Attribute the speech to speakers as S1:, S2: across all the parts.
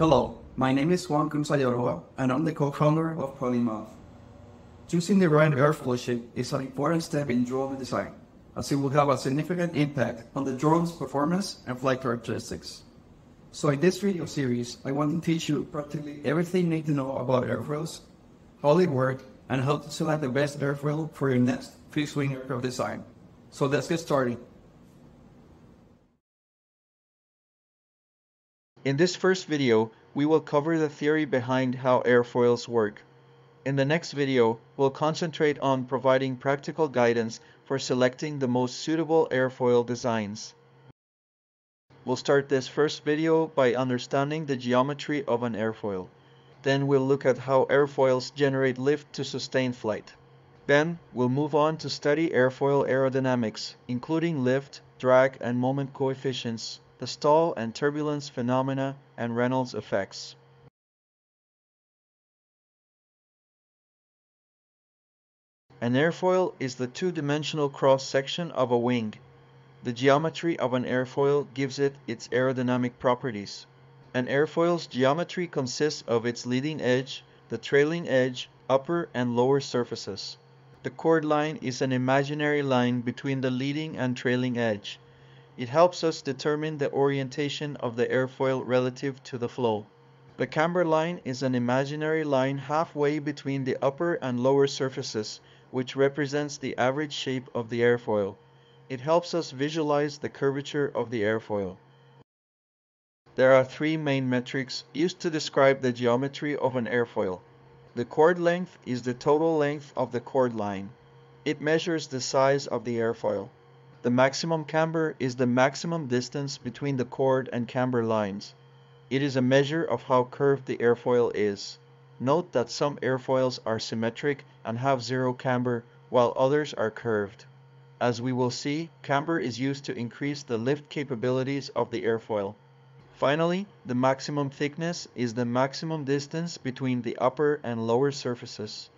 S1: Hello, my name is Juan Kunsayaroa, and I'm the co-founder of PolyMAV. Choosing the right airfoil shape is an important step in drone design, as it will have a significant impact on the drone's performance and flight characteristics. So in this video series, I want to teach you practically everything you need to know about airfoils, how they work, and how to select the best airfoil for your next fixed-wing aircraft design. So let's get started.
S2: In this first video, we will cover the theory behind how airfoils work. In the next video, we'll concentrate on providing practical guidance for selecting the most suitable airfoil designs. We'll start this first video by understanding the geometry of an airfoil. Then we'll look at how airfoils generate lift to sustain flight. Then we'll move on to study airfoil aerodynamics, including lift, drag, and moment coefficients the stall and turbulence phenomena, and Reynolds effects. An airfoil is the two-dimensional cross-section of a wing. The geometry of an airfoil gives it its aerodynamic properties. An airfoil's geometry consists of its leading edge, the trailing edge, upper and lower surfaces. The chord line is an imaginary line between the leading and trailing edge. It helps us determine the orientation of the airfoil relative to the flow. The camber line is an imaginary line halfway between the upper and lower surfaces, which represents the average shape of the airfoil. It helps us visualize the curvature of the airfoil. There are three main metrics used to describe the geometry of an airfoil. The chord length is the total length of the chord line. It measures the size of the airfoil. The maximum camber is the maximum distance between the chord and camber lines. It is a measure of how curved the airfoil is. Note that some airfoils are symmetric and have zero camber, while others are curved. As we will see, camber is used to increase the lift capabilities of the airfoil. Finally, the maximum thickness is the maximum distance between the upper and lower surfaces.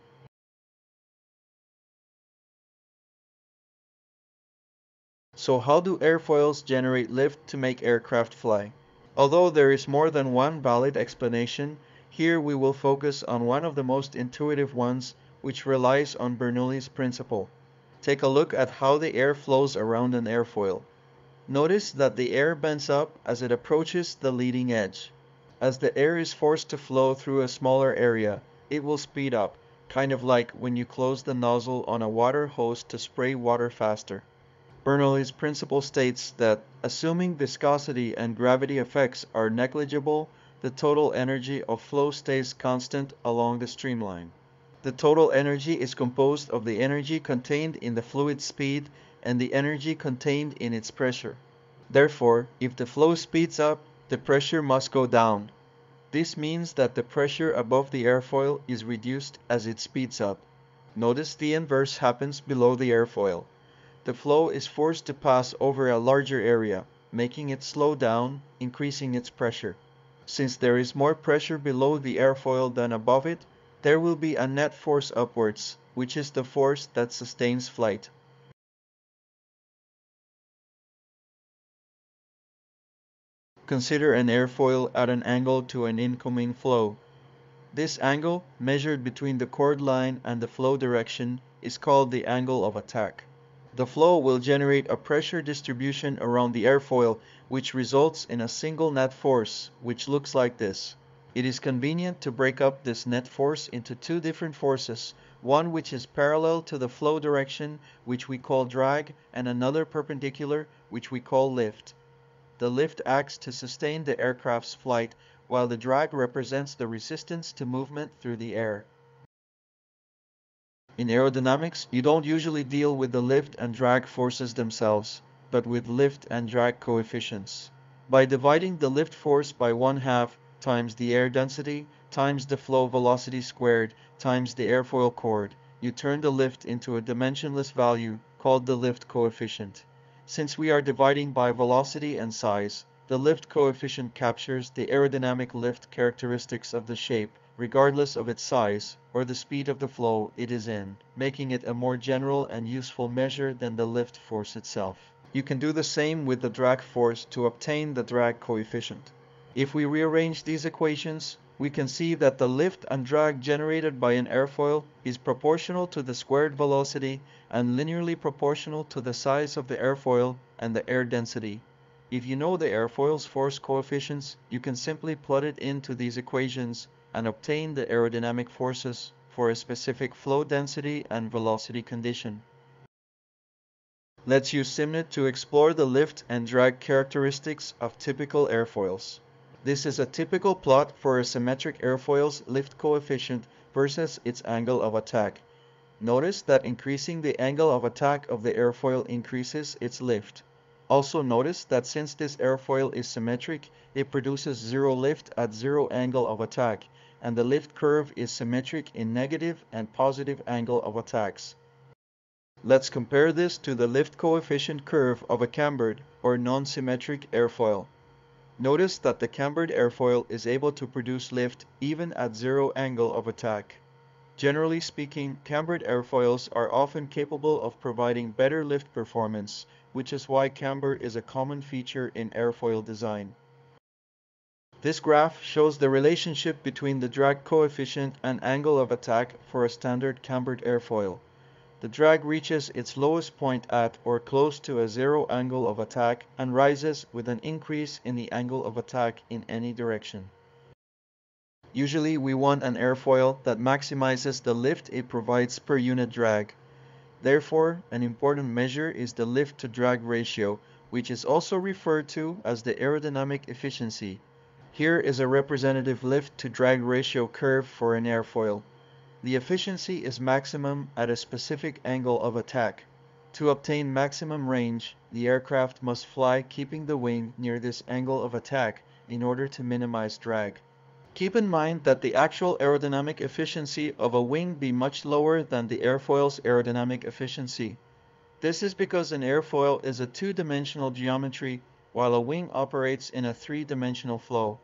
S2: So how do airfoils generate lift to make aircraft fly? Although there is more than one valid explanation, here we will focus on one of the most intuitive ones which relies on Bernoulli's principle. Take a look at how the air flows around an airfoil. Notice that the air bends up as it approaches the leading edge. As the air is forced to flow through a smaller area, it will speed up, kind of like when you close the nozzle on a water hose to spray water faster. Bernoulli's principle states that assuming viscosity and gravity effects are negligible, the total energy of flow stays constant along the streamline. The total energy is composed of the energy contained in the fluid speed and the energy contained in its pressure. Therefore, if the flow speeds up, the pressure must go down. This means that the pressure above the airfoil is reduced as it speeds up. Notice the inverse happens below the airfoil the flow is forced to pass over a larger area, making it slow down, increasing its pressure. Since there is more pressure below the airfoil than above it, there will be a net force upwards, which is the force that sustains flight. Consider an airfoil at an angle to an incoming flow. This angle, measured between the chord line and the flow direction, is called the angle of attack. The flow will generate a pressure distribution around the airfoil which results in a single net force, which looks like this. It is convenient to break up this net force into two different forces, one which is parallel to the flow direction, which we call drag, and another perpendicular, which we call lift. The lift acts to sustain the aircraft's flight, while the drag represents the resistance to movement through the air. In aerodynamics, you don't usually deal with the lift and drag forces themselves, but with lift and drag coefficients. By dividing the lift force by one half times the air density times the flow velocity squared times the airfoil chord, you turn the lift into a dimensionless value called the lift coefficient. Since we are dividing by velocity and size, the lift coefficient captures the aerodynamic lift characteristics of the shape regardless of its size or the speed of the flow it is in, making it a more general and useful measure than the lift force itself. You can do the same with the drag force to obtain the drag coefficient. If we rearrange these equations, we can see that the lift and drag generated by an airfoil is proportional to the squared velocity and linearly proportional to the size of the airfoil and the air density. If you know the airfoil's force coefficients, you can simply plug it into these equations and obtain the aerodynamic forces for a specific flow density and velocity condition. Let's use SIMNET to explore the lift and drag characteristics of typical airfoils. This is a typical plot for a symmetric airfoil's lift coefficient versus its angle of attack. Notice that increasing the angle of attack of the airfoil increases its lift. Also notice that since this airfoil is symmetric, it produces zero lift at zero angle of attack, and the lift curve is symmetric in negative and positive angle of attacks. Let's compare this to the lift coefficient curve of a cambered or non-symmetric airfoil. Notice that the cambered airfoil is able to produce lift even at zero angle of attack. Generally speaking, cambered airfoils are often capable of providing better lift performance, which is why camber is a common feature in airfoil design. This graph shows the relationship between the drag coefficient and angle of attack for a standard cambered airfoil. The drag reaches its lowest point at or close to a zero angle of attack and rises with an increase in the angle of attack in any direction. Usually we want an airfoil that maximizes the lift it provides per unit drag. Therefore, an important measure is the lift to drag ratio, which is also referred to as the aerodynamic efficiency. Here is a representative lift to drag ratio curve for an airfoil. The efficiency is maximum at a specific angle of attack. To obtain maximum range, the aircraft must fly keeping the wing near this angle of attack in order to minimize drag. Keep in mind that the actual aerodynamic efficiency of a wing be much lower than the airfoil's aerodynamic efficiency. This is because an airfoil is a two-dimensional geometry while a wing operates in a three-dimensional flow.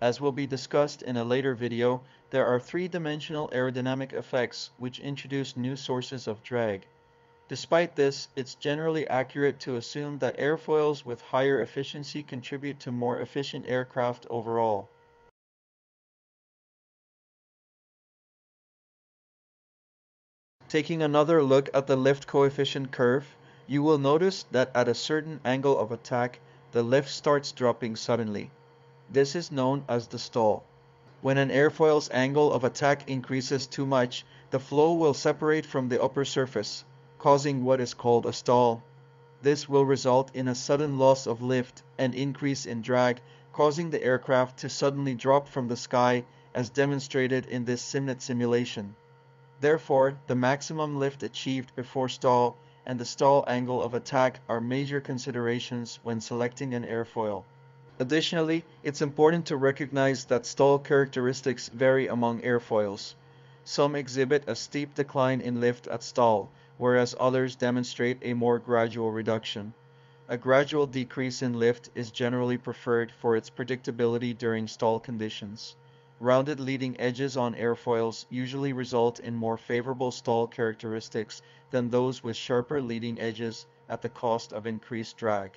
S2: As will be discussed in a later video, there are three-dimensional aerodynamic effects which introduce new sources of drag. Despite this, it's generally accurate to assume that airfoils with higher efficiency contribute to more efficient aircraft overall. Taking another look at the lift coefficient curve, you will notice that at a certain angle of attack, the lift starts dropping suddenly. This is known as the stall. When an airfoil's angle of attack increases too much, the flow will separate from the upper surface, causing what is called a stall. This will result in a sudden loss of lift and increase in drag, causing the aircraft to suddenly drop from the sky as demonstrated in this SIMNET simulation. Therefore, the maximum lift achieved before stall and the stall angle of attack are major considerations when selecting an airfoil. Additionally, it's important to recognize that stall characteristics vary among airfoils. Some exhibit a steep decline in lift at stall, whereas others demonstrate a more gradual reduction. A gradual decrease in lift is generally preferred for its predictability during stall conditions. Rounded leading edges on airfoils usually result in more favorable stall characteristics than those with sharper leading edges at the cost of increased drag.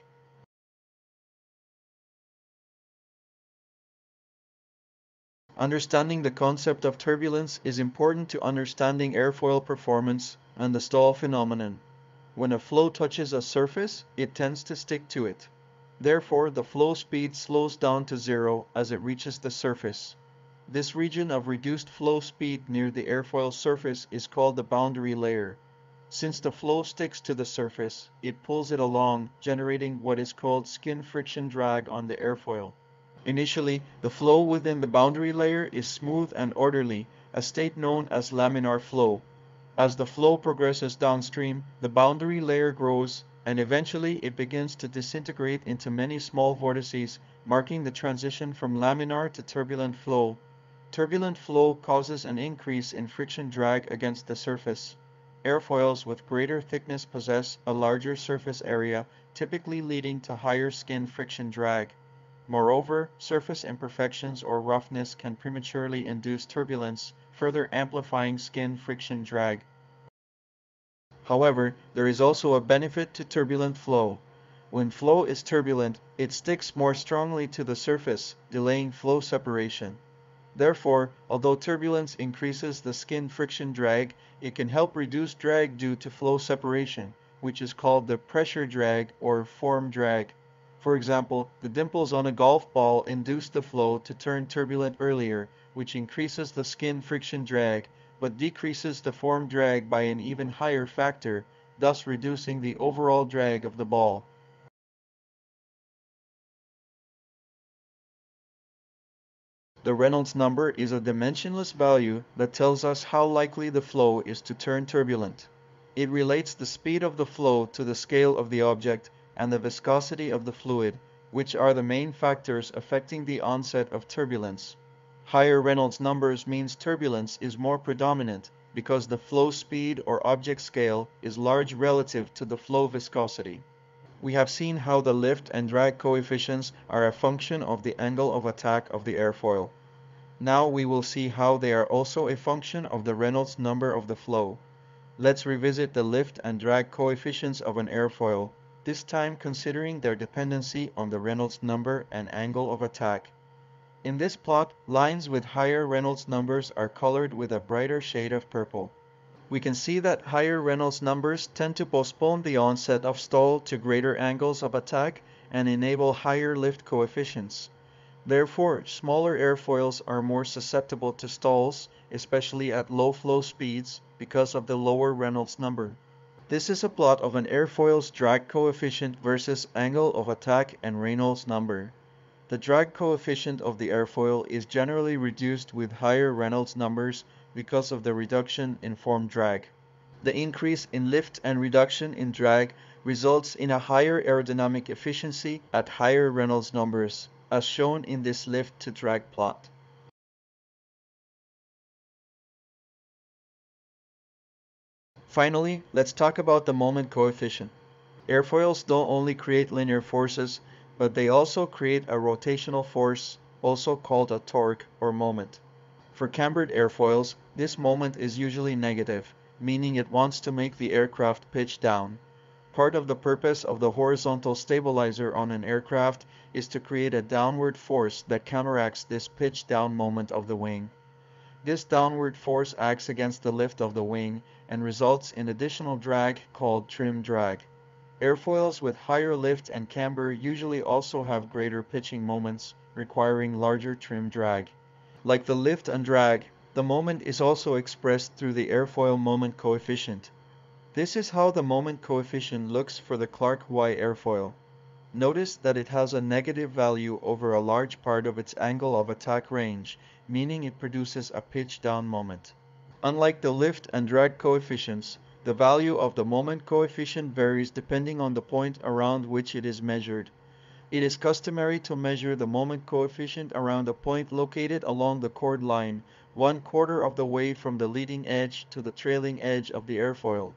S2: Understanding the concept of turbulence is important to understanding airfoil performance and the stall phenomenon. When a flow touches a surface, it tends to stick to it. Therefore, the flow speed slows down to zero as it reaches the surface. This region of reduced flow speed near the airfoil surface is called the boundary layer. Since the flow sticks to the surface, it pulls it along, generating what is called skin friction drag on the airfoil. Initially, the flow within the boundary layer is smooth and orderly, a state known as laminar flow. As the flow progresses downstream, the boundary layer grows, and eventually it begins to disintegrate into many small vortices, marking the transition from laminar to turbulent flow. Turbulent flow causes an increase in friction drag against the surface. Airfoils with greater thickness possess a larger surface area, typically leading to higher skin friction drag. Moreover, surface imperfections or roughness can prematurely induce turbulence, further amplifying skin friction drag. However, there is also a benefit to turbulent flow. When flow is turbulent, it sticks more strongly to the surface, delaying flow separation. Therefore, although turbulence increases the skin friction drag, it can help reduce drag due to flow separation, which is called the pressure drag or form drag. For example, the dimples on a golf ball induce the flow to turn turbulent earlier, which increases the skin friction drag, but decreases the form drag by an even higher factor, thus reducing the overall drag of the ball. The Reynolds number is a dimensionless value that tells us how likely the flow is to turn turbulent. It relates the speed of the flow to the scale of the object and the viscosity of the fluid, which are the main factors affecting the onset of turbulence. Higher Reynolds numbers means turbulence is more predominant because the flow speed or object scale is large relative to the flow viscosity. We have seen how the lift and drag coefficients are a function of the angle of attack of the airfoil. Now we will see how they are also a function of the Reynolds number of the flow. Let's revisit the lift and drag coefficients of an airfoil, this time considering their dependency on the Reynolds number and angle of attack. In this plot, lines with higher Reynolds numbers are colored with a brighter shade of purple we can see that higher Reynolds numbers tend to postpone the onset of stall to greater angles of attack and enable higher lift coefficients. Therefore, smaller airfoils are more susceptible to stalls, especially at low flow speeds, because of the lower Reynolds number. This is a plot of an airfoil's drag coefficient versus angle of attack and Reynolds number. The drag coefficient of the airfoil is generally reduced with higher Reynolds numbers because of the reduction in form drag. The increase in lift and reduction in drag results in a higher aerodynamic efficiency at higher Reynolds numbers, as shown in this lift to drag plot. Finally, let's talk about the moment coefficient. Airfoils don't only create linear forces, but they also create a rotational force, also called a torque or moment. For cambered airfoils, this moment is usually negative, meaning it wants to make the aircraft pitch down. Part of the purpose of the horizontal stabilizer on an aircraft is to create a downward force that counteracts this pitch down moment of the wing. This downward force acts against the lift of the wing and results in additional drag called trim drag. Airfoils with higher lift and camber usually also have greater pitching moments, requiring larger trim drag. Like the lift and drag, the moment is also expressed through the airfoil moment coefficient. This is how the moment coefficient looks for the Clark Y airfoil. Notice that it has a negative value over a large part of its angle of attack range, meaning it produces a pitch down moment. Unlike the lift and drag coefficients, the value of the moment coefficient varies depending on the point around which it is measured. It is customary to measure the moment coefficient around a point located along the chord line, one quarter of the way from the leading edge to the trailing edge of the airfoil.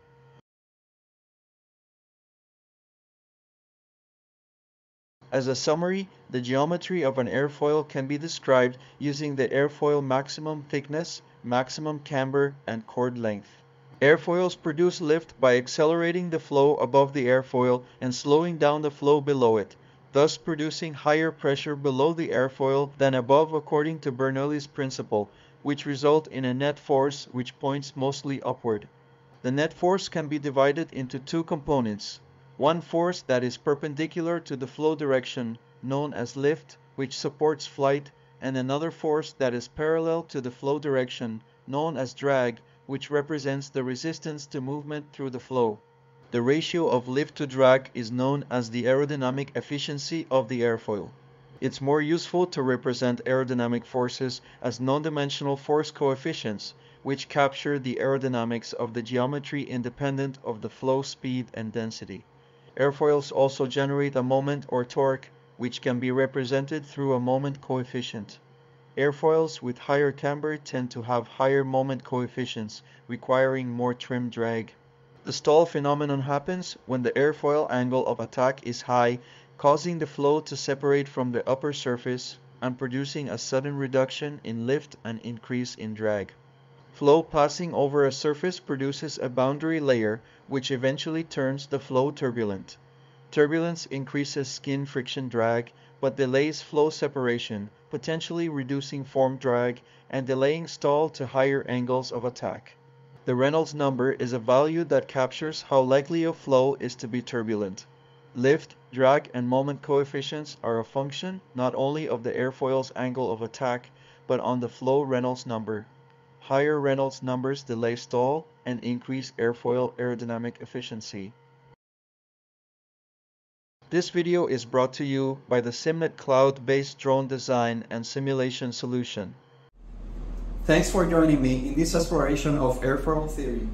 S2: As a summary, the geometry of an airfoil can be described using the airfoil maximum thickness, maximum camber, and chord length. Airfoils produce lift by accelerating the flow above the airfoil and slowing down the flow below it thus producing higher pressure below the airfoil than above according to Bernoulli's principle, which result in a net force which points mostly upward. The net force can be divided into two components. One force that is perpendicular to the flow direction, known as lift, which supports flight, and another force that is parallel to the flow direction, known as drag, which represents the resistance to movement through the flow. The ratio of lift to drag is known as the aerodynamic efficiency of the airfoil. It's more useful to represent aerodynamic forces as non-dimensional force coefficients, which capture the aerodynamics of the geometry independent of the flow speed and density. Airfoils also generate a moment or torque, which can be represented through a moment coefficient. Airfoils with higher camber tend to have higher moment coefficients, requiring more trim drag. The stall phenomenon happens when the airfoil angle of attack is high, causing the flow to separate from the upper surface and producing a sudden reduction in lift and increase in drag. Flow passing over a surface produces a boundary layer which eventually turns the flow turbulent. Turbulence increases skin friction drag, but delays flow separation, potentially reducing form drag and delaying stall to higher angles of attack. The Reynolds number is a value that captures how likely a flow is to be turbulent. Lift, drag, and moment coefficients are a function not only of the airfoil's angle of attack, but on the flow Reynolds number. Higher Reynolds numbers delay stall and increase airfoil aerodynamic efficiency. This video is brought to you by the SIMNET cloud-based drone design and simulation solution.
S1: Thanks for joining me in this exploration of airfoil theory.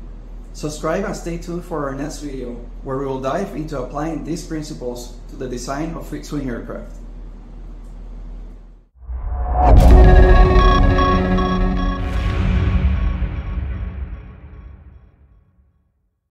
S1: Subscribe and stay tuned for our next video, where we will dive into applying these principles to the design of fixed-wing aircraft.